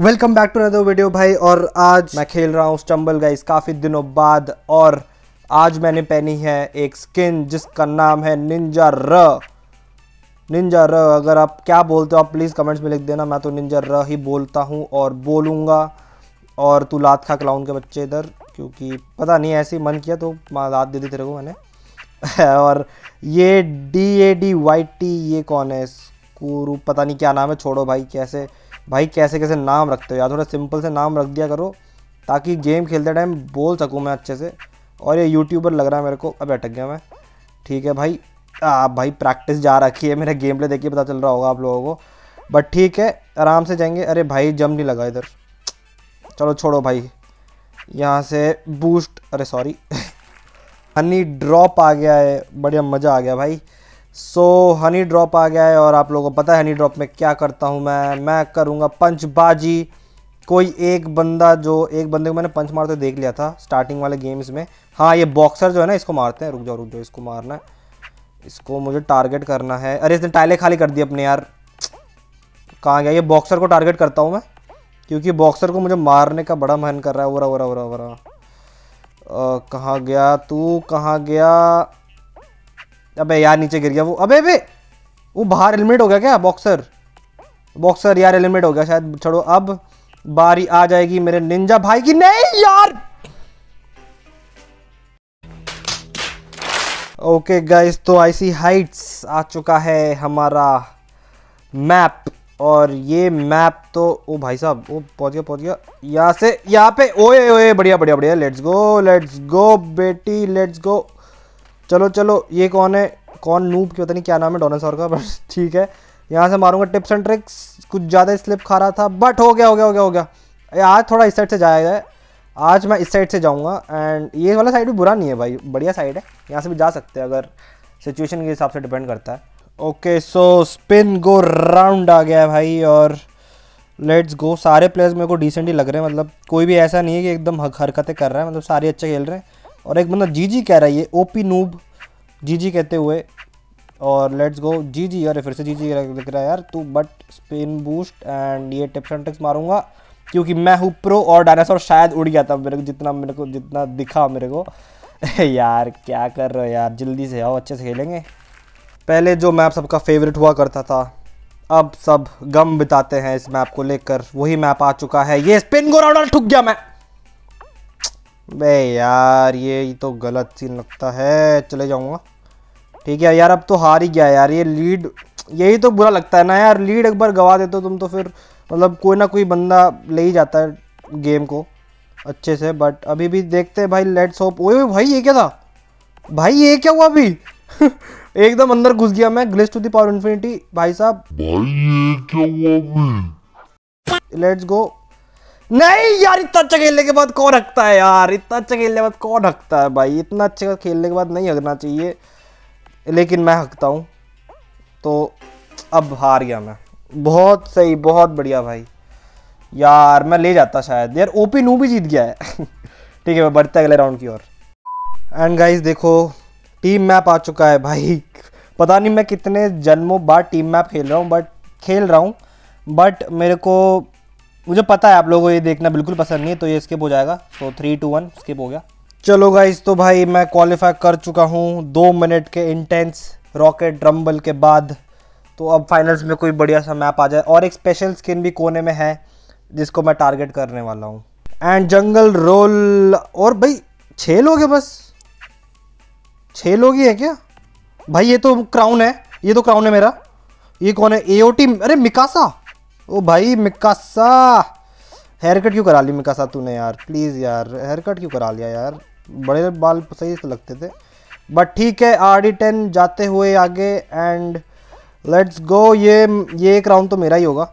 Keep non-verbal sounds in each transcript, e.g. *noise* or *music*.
Welcome back to another video भाई। और आज मैं खेल रहा हूँ स्टम्बल गाइस काफ़ी दिनों बाद और आज मैंने पहनी है एक स्किन जिसका नाम है निंजा र निंजा र अगर आप क्या बोलते हो, आप प्लीज़ कमेंट्स में लिख देना। मैं तो निंजा र ही बोलता हूँ और बोलूँगा। और तू लात खा क्लाउन के बच्चे इधर, क्योंकि पता नहीं, ऐसे मन किया तो लात दे दी तेरे को मैंने। *laughs* और ये D A D Y T ये कौन है? स्कूरू, पता नहीं क्या नाम है, छोड़ो भाई, कैसे भाई कैसे कैसे नाम रखते हो? यार थोड़ा सिंपल से नाम रख दिया करो ताकि गेम खेलते टाइम बोल सकूँ मैं अच्छे से। और ये यूट्यूबर लग रहा है मेरे को अब अटक गया मैं। ठीक है भाई आ, भाई प्रैक्टिस जा रखी है मेरा गेम प्ले देखिए पता चल रहा होगा आप लोगों को। बट ठीक है आराम से जाएँगे। अरे भाई जम नहीं लगा इधर। चलो छोड़ो भाई। यहाँ से बूस्ट अरे सॉरी हनी ड्रॉप आ गया है। बढ़िया मज़ा आ गया भाई। सो हनी ड्रॉप आ गया है और आप लोगों को पता है हनी ड्रॉप में क्या करता हूँ मैं। मैं करूँगा पंचबाजी। कोई एक बंदा जो, एक बंदे को मैंने पंच मारते देख लिया था स्टार्टिंग वाले गेम्स में। हाँ ये बॉक्सर जो है ना, इसको मारते हैं। रुक जाओ रुक जाओ, इसको मारना है। इसको मुझे टारगेट करना है। अरे, इसने टाइले खाली कर दी अपने यार। कहाँ गया? ये बॉक्सर को टारगेट करता हूँ मैं। क्योंकि बॉक्सर को मुझे मारने का बड़ा मन कर रहा है। वरा वरा वरा वरा कहाँ गया तू? कहाँ गया? अबे यार, नीचे गिर गया वो। अबे अबे! वो बाहर एलिमिनेट हो गया क्या? बॉक्सर बॉक्सर यार एलिमिनेट हो गया शायद। छोड़ो, अब बारी आ जाएगी मेरे निंजा भाई की। नहीं यार! ओके गाइस तो आईसी हाइट्स आ चुका है हमारा मैप और ये मैप तो ओ भाई साहब वो पहुँच गया पहुँच गया। यहाँ से, यहाँ पे, ओए ओए बढ़िया बढ़िया बढ़िया। लेट्स गो लेट्स गो बेटी लेट्स गो चलो चलो, ये कौन है? कौन नूब की पता नहीं क्या नाम है डोनासोर का बस *laughs* ठीक है। यहाँ से मारूँगा टिप्स एंड ट्रिक्स कुछ ज़्यादा स्लिप खा रहा था बट हो गया हो गया हो गया हो गया। आज थोड़ा इस साइड से जाएगा आज मैं इस साइड से जाऊँगा एंड ये वाला साइड भी बुरा नहीं है भाई, बढ़िया साइड है। यहाँ से भी जा सकते हैं अगर सिचुएशन के हिसाब से डिपेंड करता है। Okay so spin go round आ गया भाई, और लेट्स गो सारे प्लेयर्स मेरे को डिसेंट ही लग रहे हैं मतलब कोई भी ऐसा नहीं है कि एकदम हरकतें कर रहा है मतलब सारे अच्छे खेल रहे हैं। और एक बंदा जी जी कह रहा है, ये ओपी नूब जी जी कहते हुए, और लेट्स गो जी जी अरे फिर से जी जी लिख रहा है यार, तू बट स्पिन बूस्ट एंड ये टिप्स एंड ट्रिक्स मारूँगा, क्योंकि मैं हूँ प्रो और डायनासोर शायद उड़ गया था मेरे को, जितना मेरे को, जितना दिखा मेरे को। *laughs* यार, क्या कर रहे हो यार, जल्दी से आओ, अच्छे से खेलेंगे। पहले जो मैप सबका फेवरेट हुआ करता था, अब सब गम बिताते हैं इस मैप को लेकर, वही मैप आ चुका है। ये स्पिन गो राउंडर ठुक गया मैं। बे यार ये तो गलत सीन लगता है। चले जाऊँगा। ठीक है यार अब तो हार ही गया यार। ये लीड यही तो बुरा लगता है ना यार। लीड एक बार गवा देते हो तुम तो फिर मतलब कोई ना कोई बंदा ले ही जाता है गेम को अच्छे से। बट अभी भी देखते हैं भाई लेट्स होप ओए भाई ये क्या था? भाई ये क्या हुआ अभी? *laughs* एकदम अंदर घुस गया मैं। Glitch to the power infinity भाई साहब। भाई ये क्या हुआ अभी? लेट्स गो नहीं यार, इतना अच्छा खेलने के बाद कौन रखता है यार? इतना अच्छा खेलने के बाद कौन रखता है भाई? इतना अच्छा खेलने के बाद नहीं हकना चाहिए। लेकिन मैं हकता हूँ। तो अब हार गया मैं। बहुत सही, बहुत बढ़िया भाई। यार, मैं ले जाता शायद। यार ओपी नू भी जीत गया है। *laughs* ठीक है, मैं बढ़ते अगले राउंड की ओर। एंड गाइस देखो टीम मैप आ चुका है भाई। पता नहीं मैं कितने जन्मों बाद टीम मैप खेल रहा हूँ बट खेल रहा हूँ। बट मेरे को मुझे पता है आप लोगों को ये देखना बिल्कुल पसंद नहीं है तो ये स्किप हो जाएगा। तो थ्री टू वन स्किप हो गया। चलो गाइस तो भाई मैं क्वालिफाई कर चुका हूँ दो मिनट के इंटेंस रॉकेट रंबल के बाद। तो अब फाइनल्स में कोई बढ़िया सा मैप आ जाए। और एक स्पेशल स्किन भी कोने में है, जिसको मैं टारगेट करने वाला हूँ। एंड जंगल रोल और भाई छः लोग हैं बस। छः लोग ही हैं क्या? भाई, ये तो क्राउन है। ये तो क्राउन है मेरा। ये कौन है? एओटी अरे मिकासा। ओ भाई, मिकासा। हेयर कट क्यों करा ली मिकासा तूने यार? प्लीज़ यार हेयर कट क्यों करा लिया यार? बड़े बाल सही से लगते थे। बट ठीक है आर डी टेन जाते हुए आगे एंड लेट्स गो ये ये एक राउंड तो मेरा ही होगा।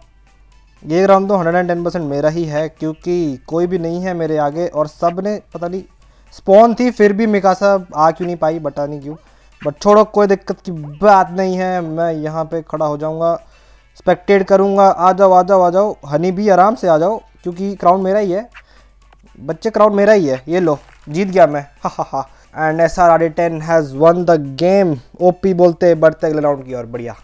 ये राउंड तो हंड्रेड एंड टेन परसेंट मेरा ही है, क्योंकि कोई भी नहीं है मेरे आगे और सबने पता नहीं स्पॉन थी, फिर भी मिकासा आ क्यों नहीं पाई, बता नहीं क्यों। बट छोड़ो, कोई दिक्कत की बात नहीं है, मैं यहाँ पे खड़ा हो जाऊँगा। स्पेक्टेट करूँगा। आ जाओ आ जाओ आ जाओ। हनी भी आराम से आ जाओ, क्योंकि क्राउड मेरा ही है। बच्चे क्राउड मेरा ही है, ये लो। जीत गया मैं। हा हा हा। And S R R ten has won the game O P बोलते बढ़ते अगले राउंड की और बढ़िया।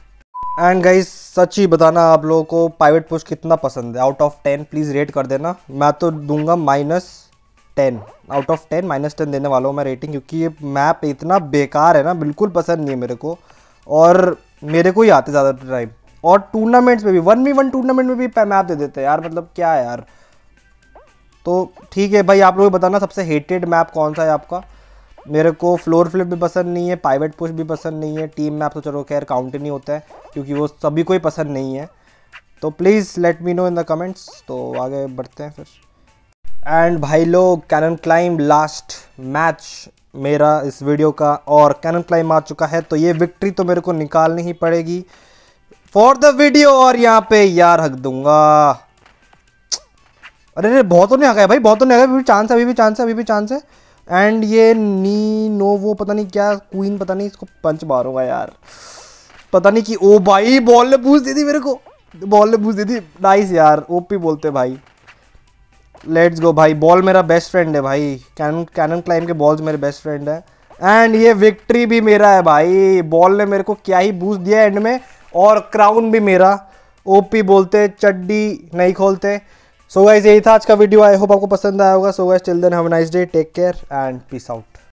एंड गाइस सच ही बताना आप लोगों को प्राइवेट पुश कितना पसंद है? Out of ten please rate कर देना। मैं तो दूँगा minus ten out of ten minus ten देने वाला हूँ मैं रेटिंग क्योंकि ये मैप इतना बेकार है ना, बिल्कुल पसंद नहीं है मेरे को। और मेरे को ही आते ज़्यादा टाइम और टूर्नामेंट्स में भी वन वी वन टूर्नामेंट में भी मैप दे देते हैं। यार मतलब क्या यार? तो ठीक है भाई, आप लोग बताना सबसे हेटेड मैप कौन सा है आपका? मेरे को फ्लोर फ्लिप भी पसंद नहीं है पाइवेट पुश भी पसंद नहीं है टीम मैप तो चलो खैर काउंट नहीं होता है, क्योंकि वो सभी को ही पसंद नहीं है। तो please let me know in the comments तो आगे बढ़ते हैं फिर। एंड भाई लोग कैनन क्लाइम लास्ट मैच मेरा इस वीडियो का और कैनन क्लाइम आ चुका है तो ये विक्ट्री तो मेरे को निकालनी ही पड़ेगी। फॉर द वीडियो और यहाँ पे यार हक दूँगा। अरे अरे, बहुतों ने आ गया भाई, बहुतों ने आ गया अभी चांस है, अभी भी चांस है, अभी भी चांस है। एंड ये नी नो वो पता नहीं क्या क्वीन पता नहीं इसको पंच मारूँगा यार। पता नहीं कि, ओ भाई बॉल ने पूछ दी थी मेरे को। बॉल ने बूझ दी थी नाइस यार ओपी बोलते भाई। लेट्स गो भाई बॉल मेरा बेस्ट फ्रेंड है भाई। कैनन कैनन क्लाइम के बॉल्स मेरे बेस्ट फ्रेंड है। एंड ये विक्ट्री भी मेरा है भाई। बॉल ने मेरे को क्या ही बूस्ट दिया एंड में। और क्राउन भी मेरा। ओपी बोलते, चड्डी नहीं खोलते। सो गाइज़ यही था आज का वीडियो आई होप आपको पसंद आया होगा। So guys children have nice day take care and peace out